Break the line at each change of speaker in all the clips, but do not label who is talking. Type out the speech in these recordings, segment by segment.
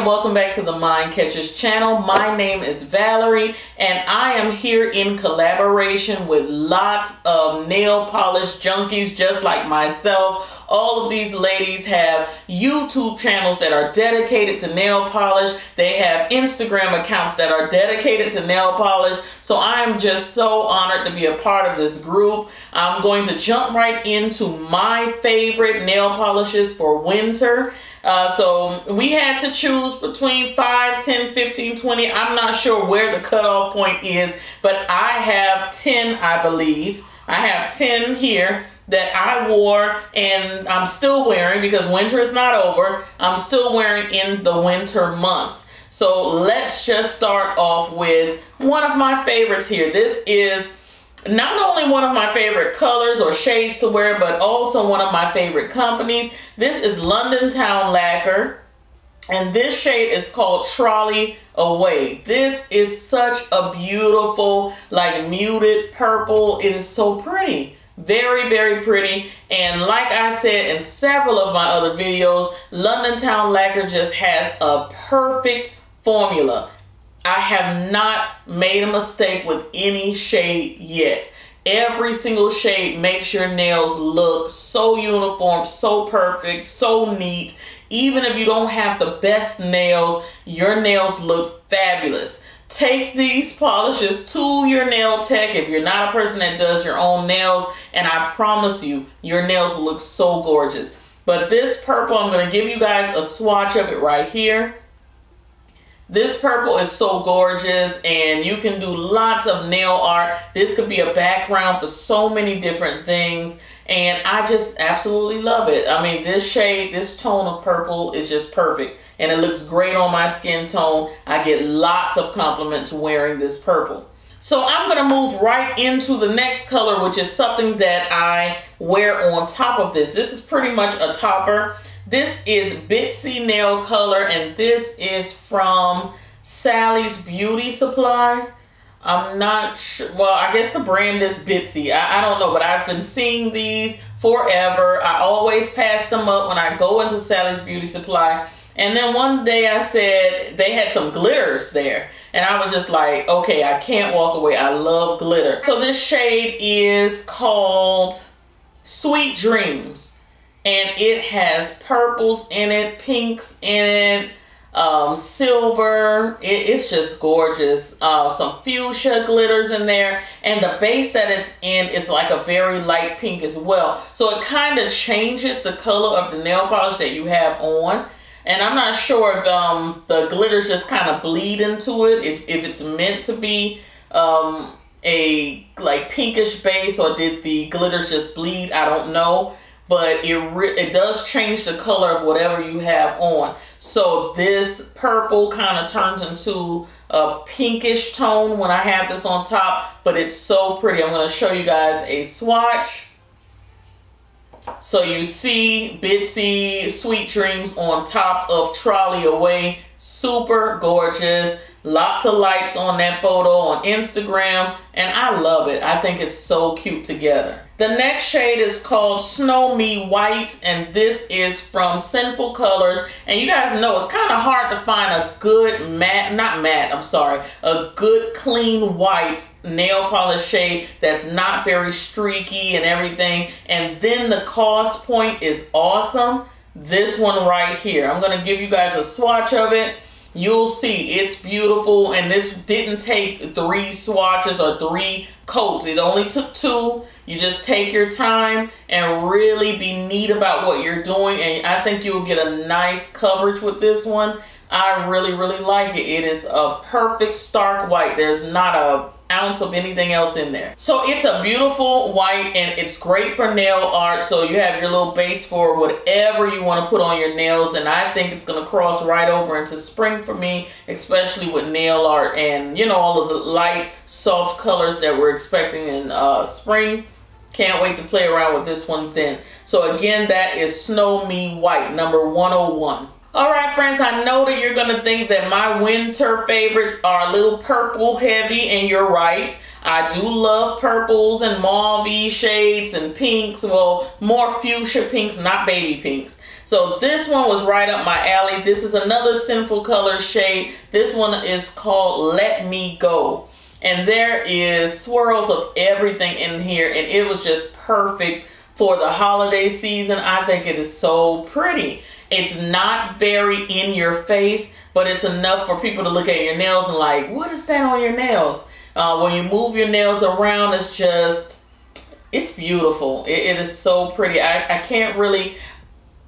and welcome back to the Mind Catchers channel. My name is Valerie and I am here in collaboration with lots of nail polish junkies just like myself. All of these ladies have YouTube channels that are dedicated to nail polish. They have Instagram accounts that are dedicated to nail polish. So I am just so honored to be a part of this group. I'm going to jump right into my favorite nail polishes for winter. Uh, so we had to choose between 5, 10, 15, 20. I'm not sure where the cutoff point is, but I have 10, I believe. I have 10 here that I wore and I'm still wearing because winter is not over. I'm still wearing in the winter months. So let's just start off with one of my favorites here. This is not only one of my favorite colors or shades to wear, but also one of my favorite companies. This is London Town Lacquer. And this shade is called Trolley Away. This is such a beautiful, like muted purple. It is so pretty. Very, very pretty. And like I said in several of my other videos, London Town Lacquer just has a perfect formula. I have not made a mistake with any shade yet. Every single shade makes your nails look so uniform, so perfect, so neat. Even if you don't have the best nails, your nails look fabulous. Take these polishes to your nail tech if you're not a person that does your own nails, and I promise you, your nails will look so gorgeous. But this purple, I'm going to give you guys a swatch of it right here. This purple is so gorgeous and you can do lots of nail art. This could be a background for so many different things and I just absolutely love it. I mean, this shade, this tone of purple is just perfect and it looks great on my skin tone. I get lots of compliments wearing this purple. So I'm to move right into the next color, which is something that I wear on top of this. This is pretty much a topper. This is Bitsy Nail Color, and this is from Sally's Beauty Supply. I'm not sure. Well, I guess the brand is Bitsy. I, I don't know, but I've been seeing these forever. I always pass them up when I go into Sally's Beauty Supply. And then one day I said they had some glitters there. And I was just like, okay, I can't walk away. I love glitter. So this shade is called Sweet Dreams and it has purples in it, pinks in it, um, silver. It, it's just gorgeous. Uh, some fuchsia glitters in there. And the base that it's in is like a very light pink as well. So it kind of changes the color of the nail polish that you have on. And I'm not sure if um, the glitters just kind of bleed into it, if, if it's meant to be um, a like pinkish base or did the glitters just bleed, I don't know but it it does change the color of whatever you have on. So this purple kind of turns into a pinkish tone when I have this on top, but it's so pretty. I'm going to show you guys a swatch. So you see Bitsy Sweet Dreams on top of Trolley Away. Super gorgeous. Lots of likes on that photo on Instagram, and I love it. I think it's so cute together. The next shade is called Snow Me White, and this is from Sinful Colors. And you guys know it's kind of hard to find a good matte, not matte, I'm sorry, a good clean white nail polish shade that's not very streaky and everything. And then the cost point is awesome. This one right here. I'm going to give you guys a swatch of it you'll see it's beautiful and this didn't take three swatches or three coats. It only took two. You just take your time and really be neat about what you're doing and I think you'll get a nice coverage with this one I really really like it it is a perfect stark white there's not a ounce of anything else in there. So it's a beautiful white and it's great for nail art. So you have your little base for whatever you want to put on your nails. And I think it's going to cross right over into spring for me, especially with nail art and, you know, all of the light, soft colors that we're expecting in uh, spring. Can't wait to play around with this one then. So again, that is Snow Me White, number 101. All right, friends, I know that you're going to think that my winter favorites are a little purple heavy, and you're right. I do love purples and mauve shades and pinks. Well, more fuchsia pinks, not baby pinks. So this one was right up my alley. This is another Sinful Color shade. This one is called Let Me Go. And there is swirls of everything in here and it was just perfect for the holiday season. I think it is so pretty. It's not very in your face, but it's enough for people to look at your nails and like, what is that on your nails? Uh, when you move your nails around, it's just, it's beautiful. it, it is so pretty. I, I can't really,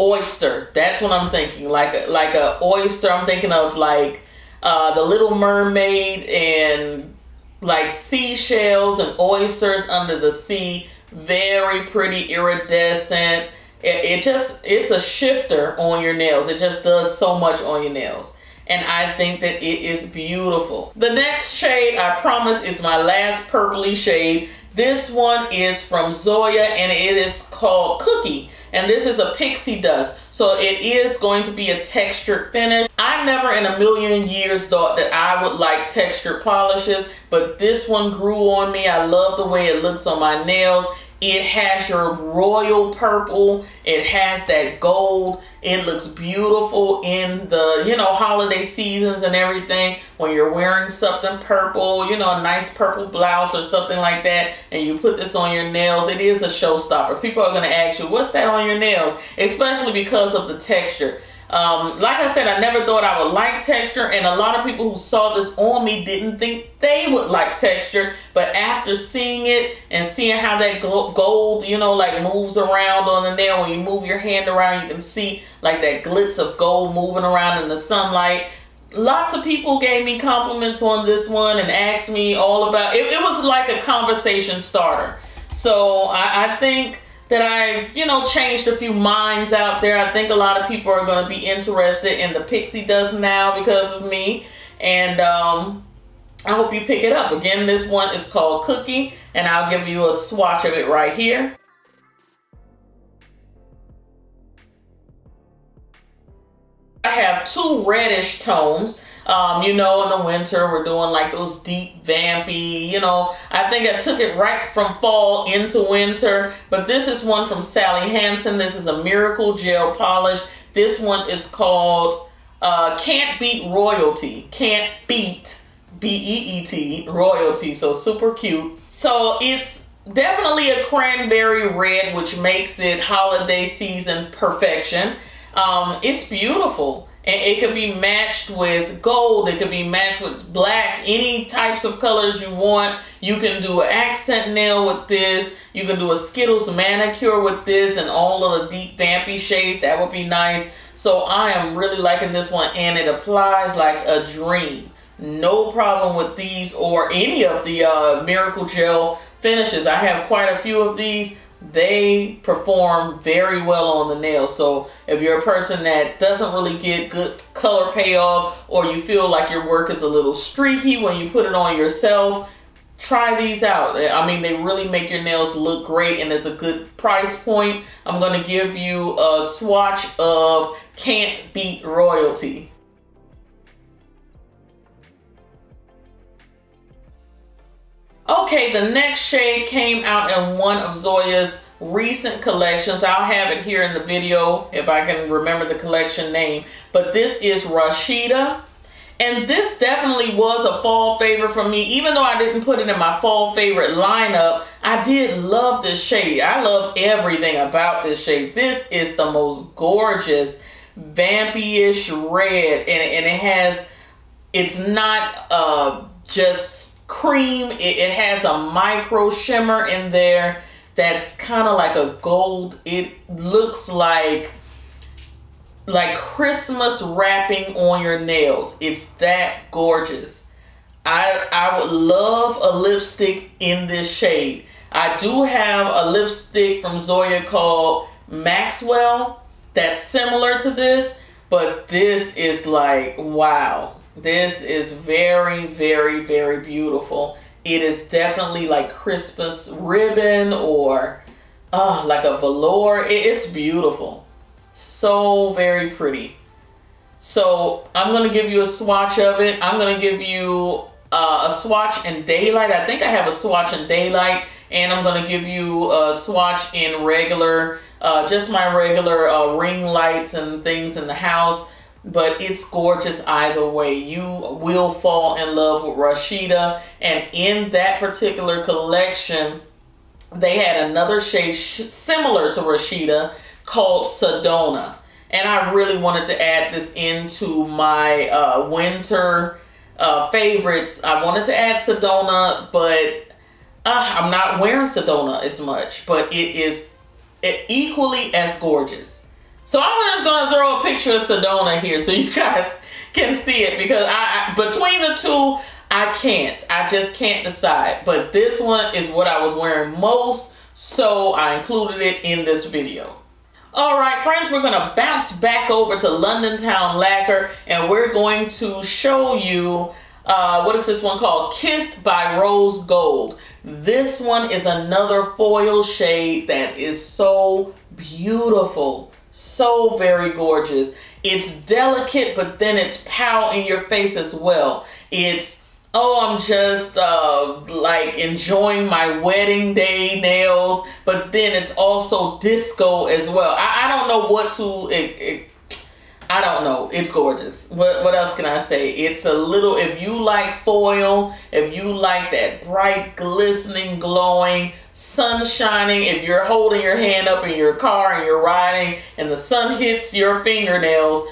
oyster. That's what I'm thinking. Like a, like a oyster. I'm thinking of like uh, the Little Mermaid and like seashells and oysters under the sea. Very pretty, iridescent. It, it just it's a shifter on your nails. It just does so much on your nails and I think that it is beautiful. The next shade, I promise, is my last purpley shade. This one is from Zoya and it is called Cookie. And this is a pixie dust. So it is going to be a textured finish. I never in a million years thought that I would like textured polishes, but this one grew on me. I love the way it looks on my nails. It has your royal purple. It has that gold. It looks beautiful in the, you know, holiday seasons and everything. When you're wearing something purple, you know, a nice purple blouse or something like that, and you put this on your nails, it is a showstopper. People are going to ask you, what's that on your nails? Especially because of the texture. Um, like I said, I never thought I would like texture, and a lot of people who saw this on me didn't think they would like texture. But after seeing it and seeing how that gold, you know, like moves around on the nail, when you move your hand around, you can see like that glitz of gold moving around in the sunlight. Lots of people gave me compliments on this one and asked me all about it. It was like a conversation starter. So I, I think that I, you know, changed a few minds out there. I think a lot of people are going to be interested in the Pixie Dust now because of me. And um, I hope you pick it up. Again, this one is called Cookie, and I'll give you a swatch of it right here. I have two reddish tones. Um, you know, in the winter, we're doing like those deep, vampy, you know. I think I took it right from fall into winter. But this is one from Sally Hansen. This is a Miracle Gel Polish. This one is called uh, Can't Beet Royalty. Can't Beat, B-E-E-T, Royalty. So super cute. So it's definitely a cranberry red, which makes it holiday season perfection. Um, it's beautiful and it could be matched with gold it could be matched with black any types of colors you want. You can do an accent nail with this you can do a skittles manicure with this and all of the deep vampy shades that would be nice. So i am really liking this one and it applies like a dream. No problem with these or any of the uh, miracle gel finishes. I have quite a few of these they perform very well on the nail. So if you're a person that doesn't really get good color payoff or you feel like your work is a little streaky when you put it on yourself, try these out. I mean, they really make your nails look great and it's a good price point. I'm going to give you a swatch of Can't Beet Royalty. Okay, the next shade came out in one of Zoya's recent collections. I'll have it here in the video if I can remember the collection name. But this is Rashida. And this definitely was a fall favorite for me. Even though I didn't put it in my fall favorite lineup, I did love this shade. I love everything about this shade. This is the most gorgeous vampy-ish red. And, and it has, it's not uh, just cream. It, it has a micro shimmer in there that's kind of like a gold. It looks like like Christmas wrapping on your nails. It's that gorgeous. I I would love a lipstick in this shade. I do have a lipstick from Zoya called Maxwell that's similar to this, but this is like wow. This is very, very, very beautiful. It is definitely like Christmas ribbon or uh, like a velour. It's beautiful. So very pretty. So I'm going to give you a swatch of it. I'm going to give you uh, a swatch in daylight. I think I have a swatch in daylight And I'm going to give you a swatch in regular, uh, just my regular uh, ring lights and things in the house. But it's gorgeous either way. You will fall in love with Rashida. And in that particular collection, they had another shade similar to Rashida called Sedona. And I really wanted to add this into my uh, winter uh, favorites. I wanted to add Sedona, but uh, I'm not wearing Sedona as much. But it is equally as gorgeous. So I'm just going to throw a picture of Sedona here so you guys can see it because I, I between the two, I can't. I just can't decide. But this one is what I was wearing most, so I included it in this video. All right, friends, we're gonna bounce back over to London Town Lacquer and we're going to show you, uh, what is this one called? Kissed by Rose Gold. This one is another foil shade that is so beautiful, so very gorgeous. It's delicate, but then it's pow in your face as well. It's oh, I'm just uh, like enjoying my wedding day nails, but then it's also disco as well. I, I don't know what to. It, it, I don't know. It's gorgeous. What what else can I say? It's a little. If you like foil, if you like that bright, glistening, glowing, sun shining. If you're holding your hand up in your car and you're riding, and the sun hits your fingernails,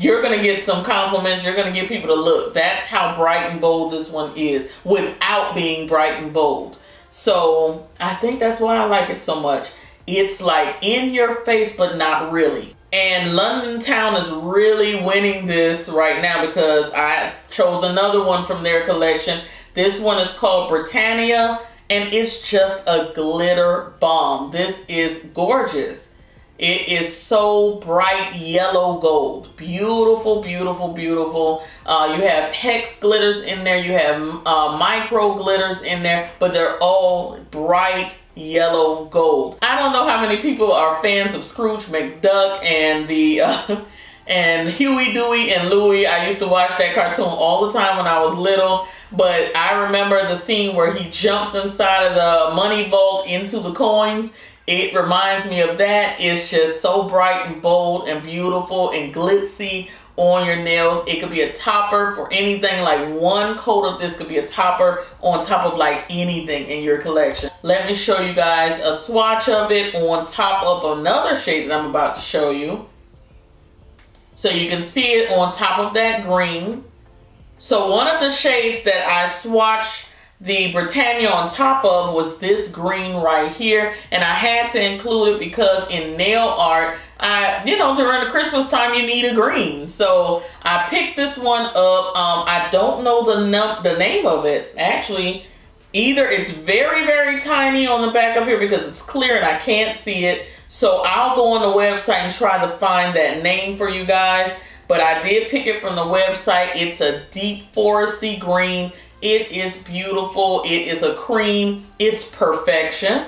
you're going to get some compliments. You're going to get people to look. That's how bright and bold this one is without being bright and bold. So I think that's why I like it so much. It's like in your face, but not really. And London Town is really winning this right now because I chose another one from their collection. This one is called Britannia and it's just a glitter bomb. This is gorgeous. It is so bright yellow gold. Beautiful, beautiful, beautiful. Uh, you have hex glitters in there. You have uh, micro glitters in there, but they're all bright yellow gold. I don't know how many people are fans of Scrooge McDuck and the uh, and Huey, Dewey, and Louie. I used to watch that cartoon all the time when I was little. But I remember the scene where he jumps inside of the money vault into the coins it reminds me of that. It's just so bright and bold and beautiful and glitzy on your nails. It could be a topper for anything. Like one coat of this could be a topper on top of like anything in your collection. Let me show you guys a swatch of it on top of another shade that I'm about to show you. So you can see it on top of that green. So one of the shades that I swatched the Britannia on top of was this green right here. And I had to include it because in nail art, I, you know, during the Christmas time, you need a green. So I picked this one up. Um, I don't know the, the name of it. Actually, either it's very, very tiny on the back of here because it's clear and I can't see it. So I'll go on the website and try to find that name for you guys. But I did pick it from the website. It's a deep foresty green. It is beautiful. It is a cream. It's perfection.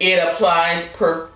It applies per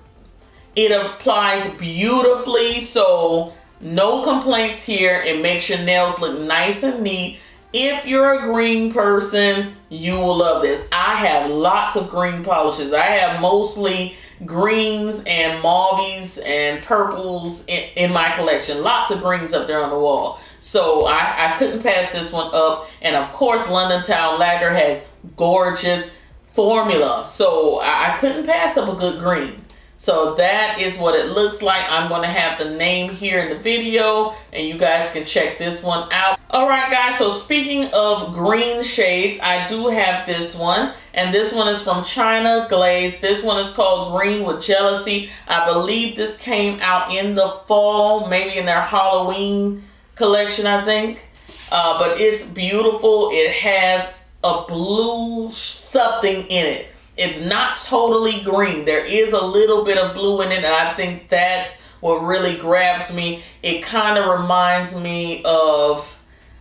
it applies beautifully. So no complaints here. It makes your nails look nice and neat. If you're a green person, you will love this. I have lots of green polishes. I have mostly greens and mauves and purples in, in my collection. Lots of greens up there on the wall. So I, I couldn't pass this one up. And of course, London Town Lacquer has gorgeous formula. So I, I couldn't pass up a good green. So that is what it looks like. I'm going to have the name here in the video and you guys can check this one out. All right, guys. So speaking of green shades, I do have this one and this one is from China Glaze. This one is called Green with Jealousy. I believe this came out in the fall, maybe in their Halloween collection, I think. Uh, but it's beautiful. It has a blue something in it. It's not totally green. There is a little bit of blue in it, and I think that's what really grabs me. It kind of reminds me of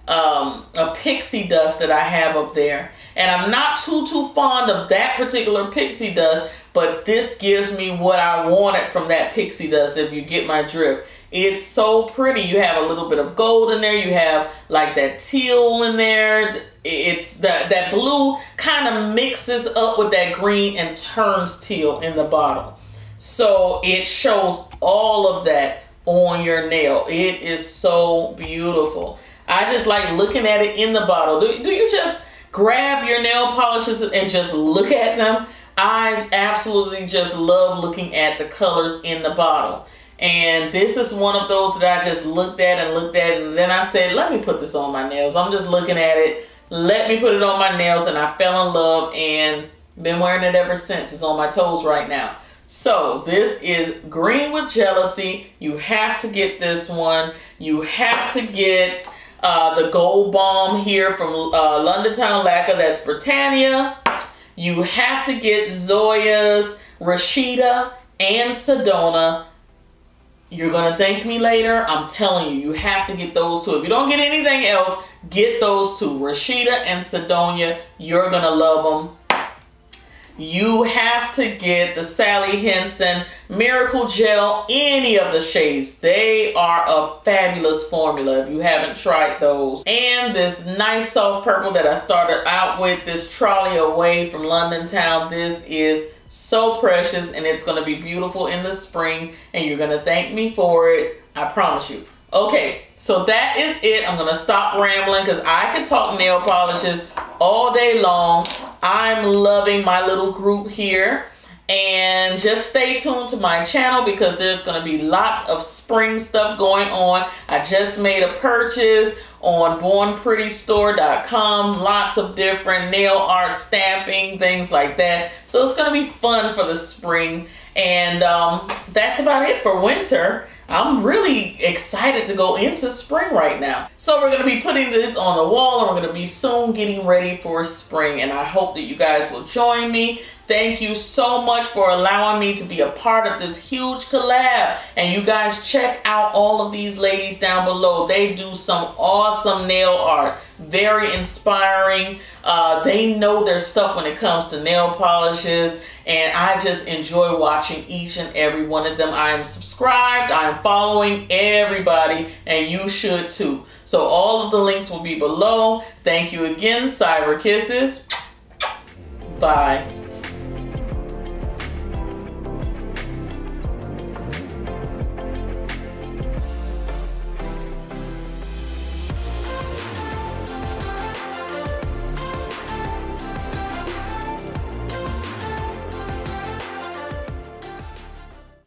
um, a pixie dust that I have up there. And I'm not too, too fond of that particular pixie dust, but this gives me what I wanted from that pixie dust, if you get my drift. It's so pretty. You have a little bit of gold in there. You have like that teal in there. It's that that blue kind of mixes up with that green and turns teal in the bottle. So it shows all of that on your nail. It is so beautiful. I just like looking at it in the bottle. Do, do you just grab your nail polishes and just look at them? I absolutely just love looking at the colors in the bottle. And this is one of those that I just looked at and looked at and then I said, let me put this on my nails. I'm just looking at it. Let me put it on my nails and I fell in love and been wearing it ever since. It's on my toes right now. So this is Green with Jealousy. You have to get this one. You have to get uh, the Gold Balm here from uh, London Town Lacquer. That's Britannia. You have to get Zoya's Rashida and Sedona. You're going to thank me later. I'm telling you, you have to get those two. If you don't get anything else, get those two. Rashida and Sedonia. You're going to love them you have to get the Sally Hansen Miracle Gel, any of the shades. They are a fabulous formula if you haven't tried those. And this nice soft purple that I started out with, this trolley away from London Town. This is so precious and it's going to be beautiful in the spring and you're going to thank me for it. I promise you. Okay, so that is it. I'm going to stop rambling because I can talk nail polishes all day long. I'm loving my little group here. And just stay tuned to my channel because there's going to be lots of spring stuff going on. I just made a purchase on bornprettystore.com. Lots of different nail art stamping, things like that. So it's going to be fun for the spring. And um, that's about it for winter. I'm really excited to go into spring right now. So we're going to be putting this on the wall and we're going to be soon getting ready for spring. And I hope that you guys will join me. Thank you so much for allowing me to be a part of this huge collab. And you guys check out all of these ladies down below. They do some awesome nail art. Very inspiring. Uh, they know their stuff when it comes to nail polishes and I just enjoy watching each and every one of them. I am subscribed, I am following everybody, and you should too. So all of the links will be below. Thank you again, Cyber Kisses. Bye.